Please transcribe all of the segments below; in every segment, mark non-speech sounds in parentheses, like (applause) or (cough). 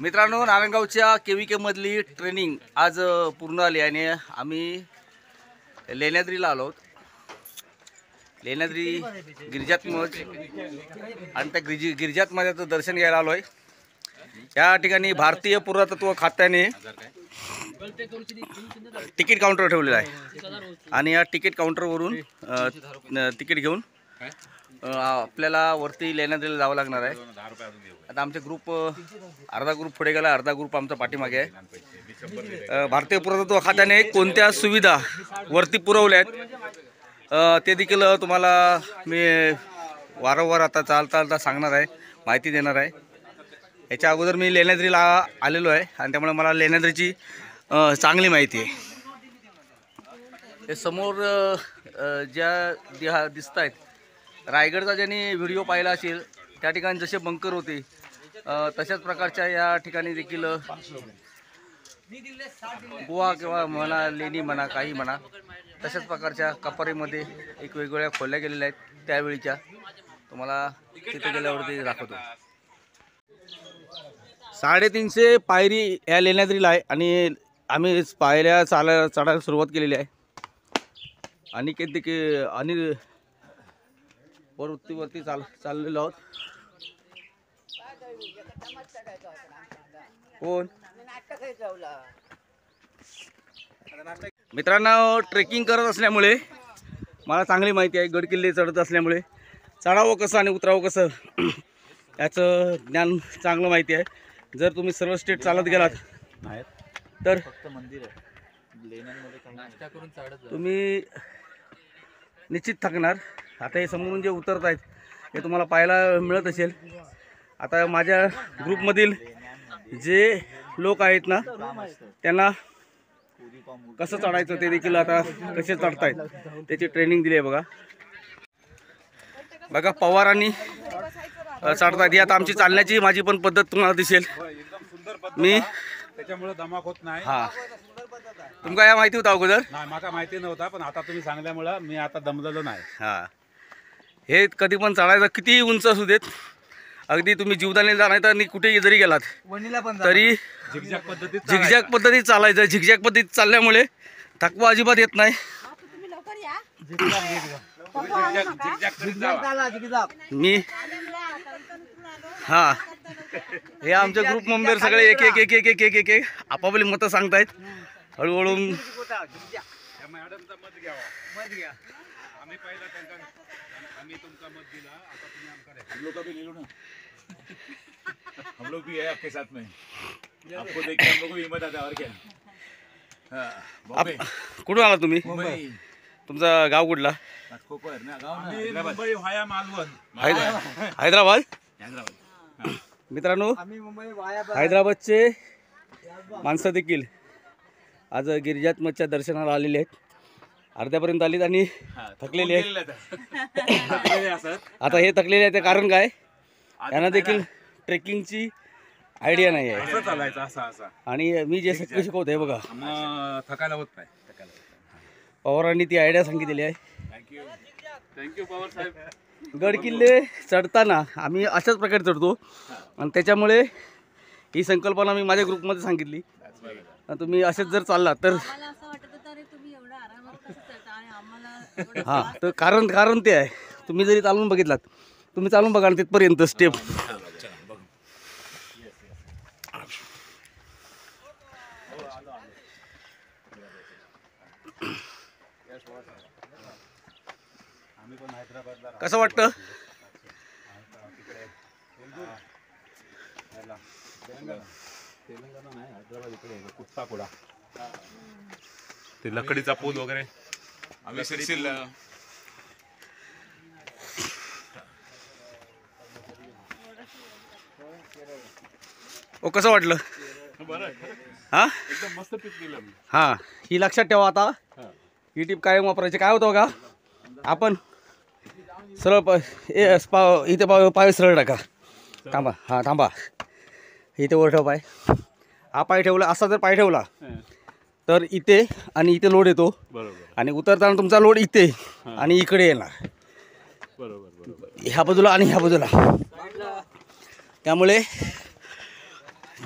मित्रांनो नारायणगावच्या के के मधली ट्रेनिंग आज पूर्ण आली आणि आम्ही लेण्याद्रीला आलो लेण्याद्री गिरिजात्मज आणि त्या गिरिजी गिरिजात्मजाचं दर्शन घ्यायला आलो आहे या ठिकाणी भारतीय पुरातत्व खात्याने तिकीट काउंटर ठेवलेलं आहे. आणि या तिकीट काउंटरवरून तिकीट घेऊन अ, आपल्याला वरती लेण्याद्रीला जावं लागणार आहे. आता आमचे ग्रुप अ, अर्धा ग्रुप पुढे गेला अर्धा ग्रुप आमचा पाठीमागे आहे. अ, भारतीय पुरातत्व खात्याने कोणत्या सुविधा वरती पुरवल्या आहेत अ, ते देखील तुम्हाला मी वारंवार आता चालता चालता सांगणार आहे माहिती देणार आहे. याच्या अगोदर मी लेण्याद्रीला आलेलो आहे आणि त्यामुळे मला लेण्याद्रीची अ, चांगली माहिती आहे. हे समोर अ, अ, ज्या दिहा दिसत आहेत रायगडचा ज्यांनी व्हिडिओ पाहिला असेल त्या ठिकाणी जसे बंकर होते तशाच प्रकारच्या या ठिकाणी देखील गोवा किंवा म्हणा लेणी म्हणा काही म्हणा तशाच प्रकारच्या कपारीमध्ये एक वेगवेगळ्या खोल्या गेलेल्या आहेत त्यावेळीच्या. तुम्हाला तिथे गेल्यावरती दाखवतो. साडेतीनशे पायरी या लेण्याद्रीला आहे आणि आम्ही पायऱ्या चाला चढायला सुरुवात केलेली आहे. आणि के देखील अनिल प्रवृत्तीवरती चाल चाललेलो आहोत. कोण? मित्रांनो ट्रेकिंग करत असल्यामुळे मला चांगली माहिती आहे गडकिल्ले चढत असल्यामुळे. चढावं कसं आणि उतरावं कसं (clears throat) याचं ज्ञान चांगलं माहिती आहे. जर तुम्ही सर्व स्टेट चालत गेलात तर तुम्ही निश्चित थकणार आता हे समोरून जे उतरत आहेत हे तुम्हाला पाहायला मिळत असेल. आता माझ्या ग्रुपमधील जे लोक आहेत ना त्यांना कसं चढायचं ते देखील आता कसे चढतायत त्याची ट्रेनिंग दिली आहे बघा. बघा पवारांनी अ, चढतायत. ही आता आमची चालण्याची माझी पण पद्धत तुम्हाला दिसेल. एकदम सुंदर पद्धत मी त्याच्यामुळे दमाक होत नाही. हा. तुमका या माहिती होतं अगोदर? माहिती नव्हता पण आता तुम्ही सांगल्यामुळं मी आता दमलेलो नाही. हा. हे कधी पण चढायचं कितीही उंच असू देत अगदी तुम्ही जीवदाने जाणार तर कुठेही जरी गेलात तरी झिकझॅक पद्धतीत झिकझॅक पद्धतीत चालायचं. झिकझॅक पद्धतीत चालल्यामुळे थकवा अजिबात येत नाही. तुम्ही लवकर या मी हा. हे आमचे ग्रुप मेंबर सगळे एक एक एक एक एक एक एक एक आपापली मतं सांगतायत. हळूहळू मत आम्ही पहिला त्यांना आम्ही तुमचा मत दिला आता तुम्ही आमका द्या. हम लोग का भी ले लो ना हम लोग भी है आपके साथ में। आपको देख के हम लोग को हिम्मत आता है और क्या? हाँ, बॉम्बे कुठून आला तुम्ही? मुंबई। तुमचा गाव कुठला? खो ना गाँव ना आम्ही हैदराबाद. मुंबई मालवण. हैदराबाद? हैदराबाद. मित्रांनो हैदराबादचे माणसं देखील आज गिरिजात्मजच्या दर्शनाला आलेले आहेत. अर्ध्यापर्यंत आलीत आणि थकलेली असत (laughs) आता हे थकलेले आहेत ते कारण काय? त्यांना देखील ट्रेकिंगची आयडिया नाही आहे. असं चालायचं असं असं. आणि मी जे सगळं शिकवतो हे बघा. थकायला होत नाही. पवारांनी ती आयडिया सांगितलेली आहे. थँक्यू पवार साहेब. गड किल्ले चढताना आम्ही अशाच प्रकारे चढतो. आणि त्याच्यामुळे ही संकल्पना मी माझ्या ग्रुपमध्ये सांगितली. तुम्ही असेच जर चाललात तर आम्हाला असं वाटत होतं अरे तुम्ही एवढं आरामात कसं चढता आणि आम्हाला एवढं हां तर कारण कारण ते आहे. तुम्ही जरी चालून बघितलात तुम्ही चालून बघा ना तिथपर्यंत स्टेप कसं वाटतं? ते लकडीचा पूल वगैरे. आम्ही सिलसिल ओ कसं वाटलं? हां? एकदम मस्त पीक दिलं मी. हां ही लक्षात ठेवा आता. ही. टीप कायम वापरायची. काय होतं का आपण सरळ प ए पाव इथे पाव पाय सरळ टाका. थांबा. हां थांबा. इथे वर ठेव पाय. हा पाय ठेवला. असा जर पाय ठेवला तर इथे आणि इथे लोड येतो. बरोबर. आणि उतरताना तुमचा लोड इथे आणि इकडे येणार. बरोबर बरोबर. ह्या बाजूला आणि ह्या बाजूला. त्यामुळे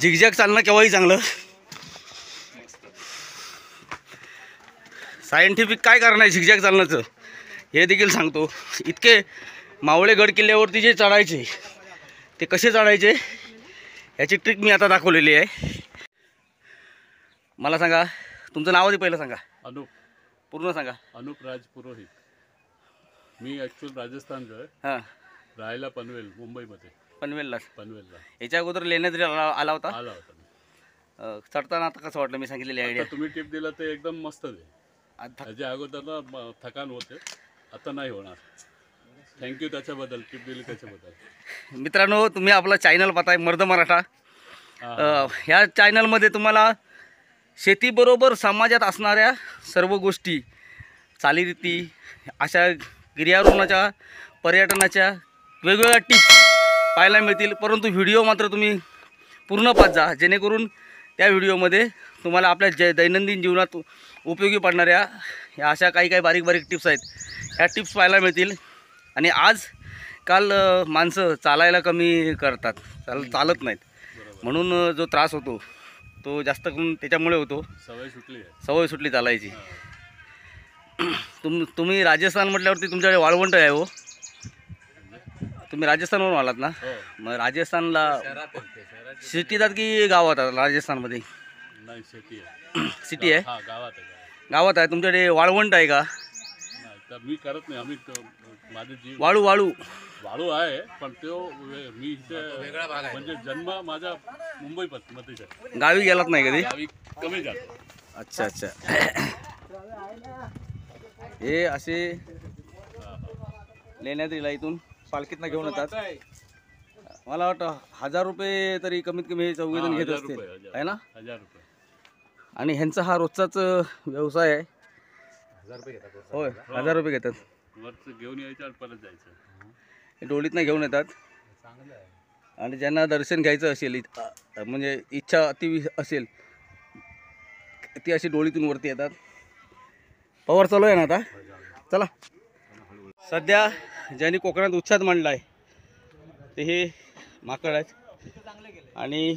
झिगझॅग चालणं केव्हाही चांगलं. सायंटिफिक काय कारण आहे झिगझॅग चालण्याचं? हे देखील सांगतो. इतके मावळे गड किल्ल्यावरती जे चढायचे ते कसे चढायचे याची ट्रिक मी आता दाखवलेली आहे. मला सांगा तुमचं नाव आधी पहिलं सांगा. अनुप. पूर्ण सांगा. अनुप राज पुरोहित. मी ॲक्च्युअल राजस्थानचं आहे हां. राहायला पनवेल मुंबईमध्ये. पनवेलला पनवेलला. याच्या अगोदर लेण्याद्री आला आला होता? आला होता मी. अं, चढताना आता कसं वाटलं? मी सांगितलेली आयडिया आता तुम्ही टिप दिला ते एकदम मस्त आहे. आता त्याच्या अगोदर ना म- थकान होते. आता नाही होणार. थँक्यू त्याच्याबद्दल. टिप दिली त्याच्याबद्दल. मित्रांनो तुम्ही आपला चॅनल पाहताय मर्द मराठा. हा. अ, ह्या चॅनलमध्ये तुम्हाला शेतीबरोबर समाजात असणाऱ्या सर्व गोष्टी चालीरीती अशा गिर्यारोहणाच्या पर्यटनाच्या वेगवेगळ्या टिप्स पाहायला मिळतील. परंतु व्हिडिओ मात्र तुम्ही पूर्ण पाच जा जेणेकरून त्या व्हिडिओमध्ये तुम्हाला आपल्या ज दैनंदिन जीवनात उपयोगी पडणाऱ्या ह्या अशा काही काही बारीक बारीक टिप्स आहेत. ह्या टिप्स पाहायला मिळतील. आणि आज काल माणसं चालायला कमी करतात. चाल चालत नाहीत. म्हणून जो त्रास होतो तो जास्त करून त्याच्यामुळे होतो. सवय सुटली सवय सुटली चालायची. (clears throat) तुम तुम्ही राजस्थान म्हटल्यावरती तुमच्याकडे वाळवंट आहे हो. तुम्ही राजस्थानवरून आलात ना? हो. मग राजस्थानला सिटीतात की गावात राजस्थानमध्ये? (clears throat) सिटी आहे. हा गावात आहे गावात. गावात आहे. तुमच्याकडे वाळवंट आहे का? मी करत नाही. आम्ही माझे वाळू वाळू. वाळू आहे पण तो वे- मी इथे म्हणजे जन्म माझा मुंबई मध्येच आहे. गावी गेलात नाही कधी? गावी कमी जातो अच्छा अच्छा. हे असे लेण्यात येईल इथून पालखीतनं घेऊन येतात. मला वाटतं हजार रुपये तरी कमीत कमी हे चौघे जण हा, घेत हजार असतील. रुपये, हजार. आहे ना? हजार रुपये. आणि ह्यांचा हा रोजचाच अं, व्यवसाय आहे. होय हजार रुपये घेतात. वरच घेऊन यायचं आणि परत जायचं. डोलीतनं घेऊन येतात. आणि ज्यांना दर्शन घ्यायचं असेल म्हणजे इच्छा अति असेल ती अशी डोळीतून वरती येतात. पवार चालू आहे ना आता? चला. सध्या ज्यांनी कोकणात उत्साह मांडला आहे ते हे माकड आहेत. आणि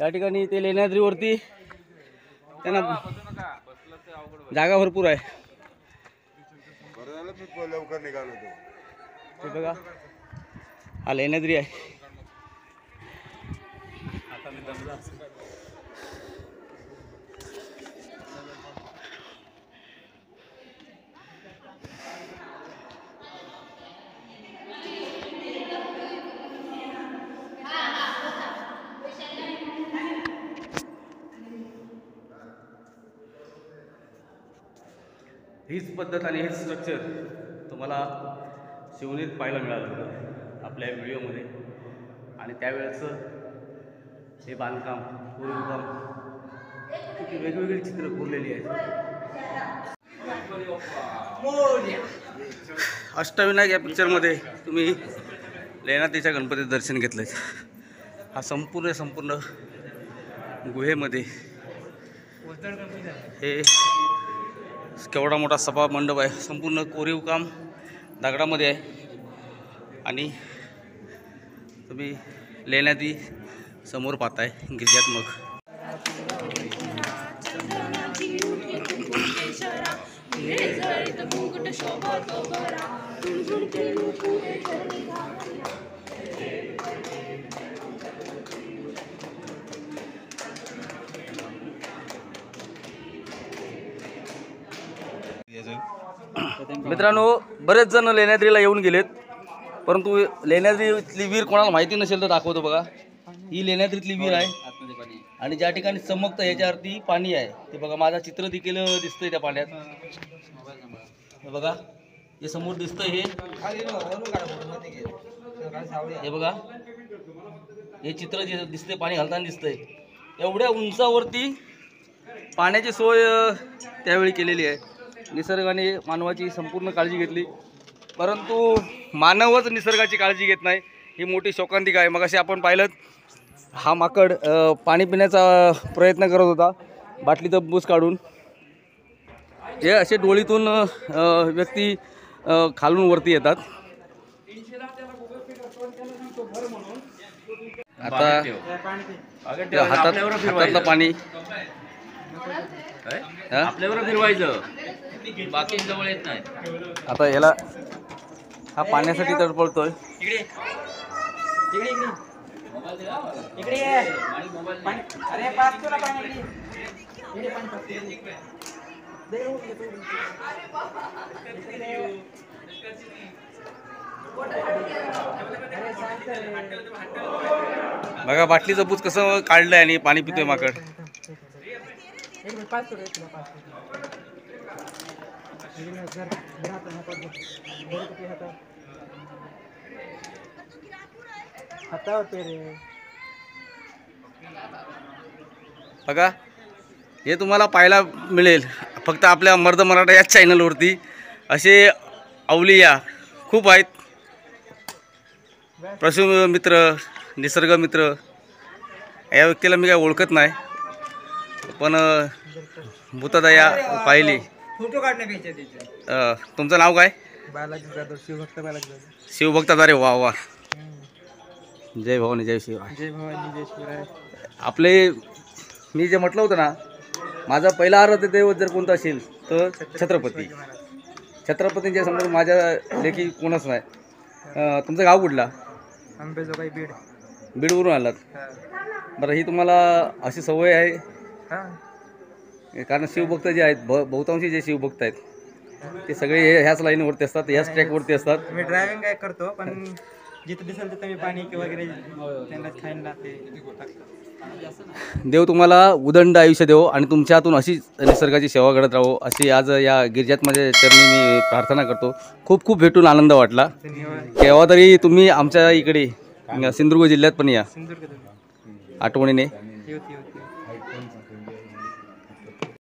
त्या ठिकाणी ते लेण्याद्रीवरती त्यांना जागा भरपूर आहे. ते बघा. हा लेण्याद्री आहे. हीच पद्धत आणि हेच स्ट्रक्चर तुम्हाला शिवनीत पाहायला मिळालं होतं आपल्या व्हिडिओमध्ये. आणि त्यावेळेचं हे बांधकाम पूर्वकाम किती वेगवेगळी चित्र कोरलेली आहेत. अष्टविनायक या पिक्चरमध्ये तुम्ही लेनातीच्या गणपतीचं दर्शन घेतलं हा संपूर्ण संपूर्ण गुहेमध्ये हे केवढा मोठा सभा मंडप आहे. संपूर्ण कोरीव काम दगडामध्ये आहे. आणि तुम्ही लेण्यादी समोर पाहताय गिरिजात्मक मित्रांनो बरेच जण लेण्याद्रीला येऊन गेलेत. परंतु लेण्याद्रीतली विहीर कोणाला माहिती नसेल तर दाखवतो बघा. ही लेण्याद्रीतली विहीर आहे. आणि ज्या ठिकाणी चमकतं ह्याच्यावरती पाणी आहे. ते बघा माझा चित्र देखील दिसतंय त्या पाण्यात. हे बघा हे समोर दिसतंय हे. हे बघा हे चित्र जे दिसतंय पाणी घालताना दिसतंय. एवढ्या उंचावरती पाण्याची सोय त्यावेळी केलेली आहे. निसर्गाने मानवाची संपूर्ण काळजी घेतली. परंतु मानवच निसर्गाची काळजी घेत नाही. ही मोठी शोकांतिका आहे. मग असे आपण पाहिलं हा माकड पाणी पिण्याचा प्रयत्न करत होता. बाटलीचं बूस काढून. हे असे डोळीतून व्यक्ती खालून वरती येतात. आता हातात हातातलं पाणी? आपल्यावर फिरवायचं. बाकी जवळ येत नाही आता याला हा पाण्यासाठी तडपडतोय इकडे इकडे इकडे इकडे ये. पाणी- अरे पाच तुला पाणी इकडे. इकडे पाणी पाच तुला. दे हो, दे, दे, दे. अरे सांग तर. बघा बाटलीचं बूज कसं काढलंय आणि पाणी पितोय माकड एक मिनिट, पाच तुला, पाच रे बघा हे तुम्हाला पाहायला मिळेल. फक्त आपल्या मर्द मराठा याच चॅनलवरती असे अवलिया खूप आहेत. प्रसू मित्र निसर्ग मित्र या व्यक्तीला मी काय ओळखत नाही. पण भूतदया पाहिली. फोटो अ, तुमचं नाव काय? बालाजी जाधव शिवभक्त बालाजी जाधव. शिवभक्तादारे वा वा. जय भवानी जय शिवराय जय भवानी जय शिवराय. आपले मी जे म्हटलं होतं ना माझा पहिला आराध्य दैवत जर कोणतं असेल तर छत्रपती. छत्रपतींच्या समोर माझ्या लेखी कोणच नाही. अं, तुमचं गाव कुठला? अंबेजोगाई बीड. बीडवरून आलात. बरं ही तुम्हाला अशी सवय आहे हां. कारण शिवभक्त जे आहेत ब बहुतांशी जे शिवभक्त आहेत ते सगळे हे- ह्याच लाईनवरती असतात ह्याच ट्रॅकवरती असतात. मी ड्रायव्हिंग काय करतो पण जिथं दिसेल तिथं मी पाणी की वगैरे त्यांना खायला ते टाकतो देव तुम्हाला उदंड आयुष्य देवो आणि तुमच्या हातून अशीच निसर्गाची सेवा करत राहो अशी आज या गिरिजात्मच्या चरणी मी प्रार्थना करतो. खूप खूप भेटून आनंद वाटला. धन्यवाद. केव्हा तरी तुम्ही आमच्या इकडे सिंधुदुर्ग जिल्ह्यात पण या. सिंधुदुर्ग आठवणीने. येऊ येऊ.